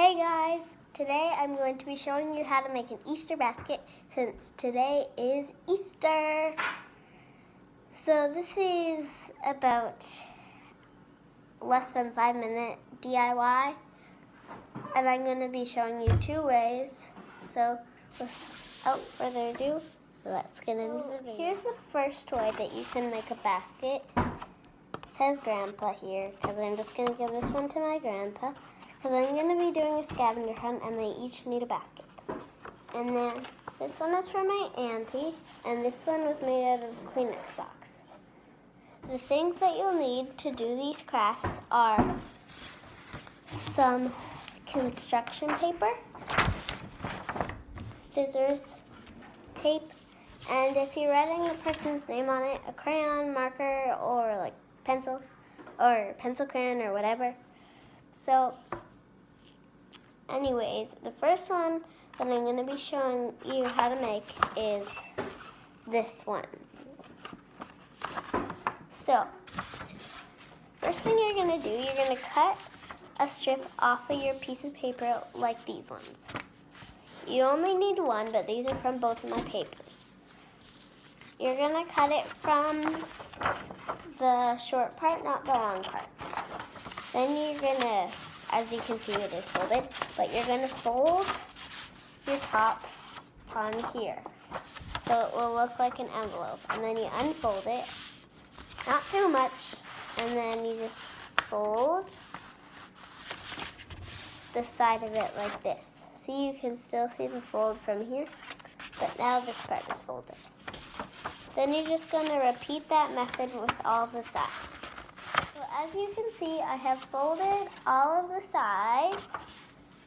Hey guys, today I'm going to be showing you how to make an Easter basket since today is Easter. So this is about less than five minute DIY and I'm going to be showing you two ways. So without further ado, let's get into the video. Here's the first way that you can make a basket. It says grandpa here because I'm just going to give this one to my grandpa because I'm going to be doing a scavenger hunt and they each need a basket. And then this one is for my auntie and this one was made out of a Kleenex box. The things that you'll need to do these crafts are some construction paper, scissors, tape, and if you're writing a person's name on it, a crayon, marker, or like pencil, or pencil crayon, or whatever. So Anyways, the first one that I'm going to be showing you how to make is this one. So, first thing you're going to do, you're going to cut a strip off of your piece of paper like these ones. You only need one, but these are from both of my papers. You're going to cut it from the short part, not the long part. Then you're going to as you can see it is folded, but you're going to fold your top on here. So it will look like an envelope. And then you unfold it, not too much, and then you just fold the side of it like this. See, you can still see the fold from here, but now this part is folded. Then you're just going to repeat that method with all the sides as you can see, I have folded all of the sides.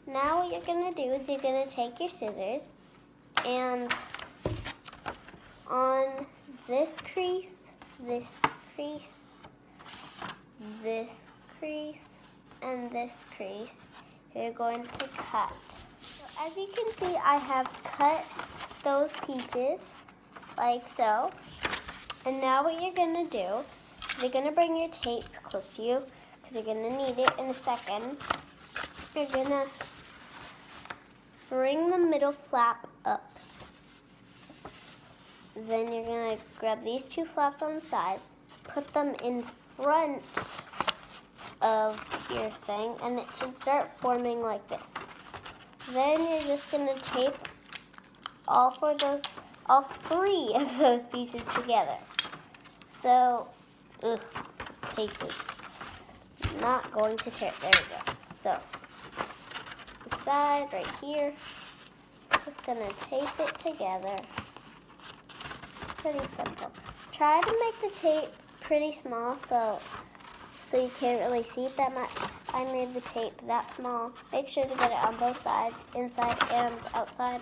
Now what you're going to do is you're going to take your scissors and on this crease, this crease, this crease, and this crease, you're going to cut. So as you can see, I have cut those pieces like so. And now what you're going to do you're going to bring your tape close to you because you're going to need it in a second. You're going to bring the middle flap up. Then you're going to grab these two flaps on the side, put them in front of your thing, and it should start forming like this. Then you're just going to tape all four of those, all three of those pieces together. So Ugh, this tape is not going to tear. There we go. So, the side right here, just gonna tape it together. Pretty simple. Try to make the tape pretty small so so you can't really see it that much. I made the tape that small. Make sure to get it on both sides, inside and outside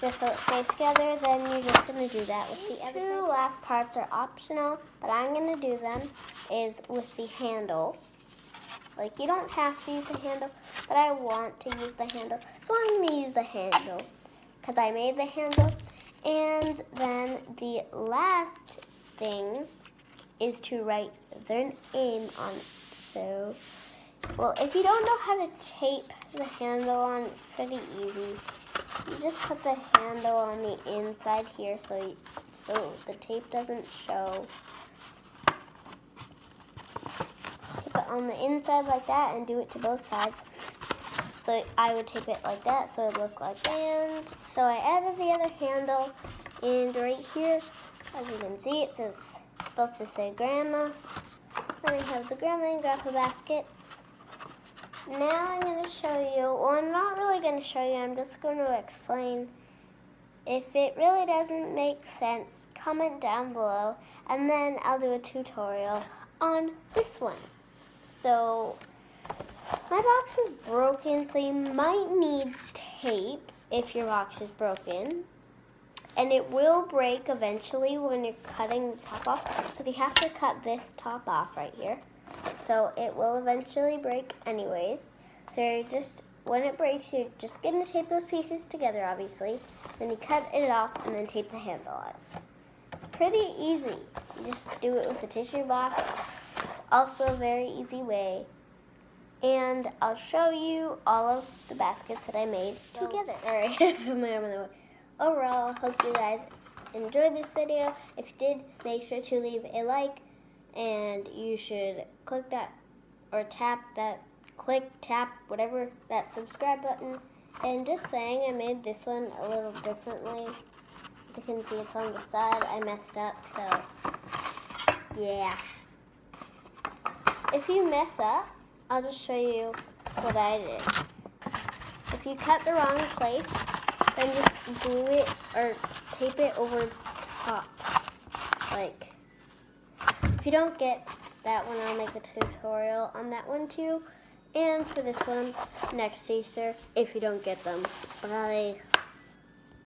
just so it stays together. Then you're just going to do that with the other two last parts are optional, but I'm going to do them is with the handle. Like you don't have to use the handle, but I want to use the handle. So I'm going to use the handle because I made the handle. And then the last thing is to write their name on it. So, well, if you don't know how to tape the handle on, it's pretty easy. You just put the handle on the inside here so, you, so the tape doesn't show. Tape it on the inside like that and do it to both sides. So I would tape it like that so it would look like that. And so I added the other handle and right here, as you can see, it says, supposed to say grandma. Then I have the grandma and grandpa baskets. Now I'm going to show you, well I'm not really going to show you, I'm just going to explain. If it really doesn't make sense, comment down below and then I'll do a tutorial on this one. So my box is broken so you might need tape if your box is broken. And it will break eventually when you're cutting the top off because you have to cut this top off right here. So it will eventually break anyways. So you're just, when it breaks, you're just to tape those pieces together, obviously. Then you cut it off and then tape the handle on. It's pretty easy. You just do it with a tissue box. It's also a very easy way and I'll show you all of the baskets that I made together. All right, from my arm in the way. overall, hope you guys enjoyed this video. If you did, make sure to leave a like, and you should click that or tap that, click, tap, whatever, that subscribe button. And just saying, I made this one a little differently. As you can see, it's on the side. I messed up, so yeah. If you mess up, I'll just show you what I did. If you cut the wrong place, then just glue it or tape it over top. Like, if you don't get that one, I'll make a tutorial on that one too. And for this one, next Easter, if you don't get them. Bye.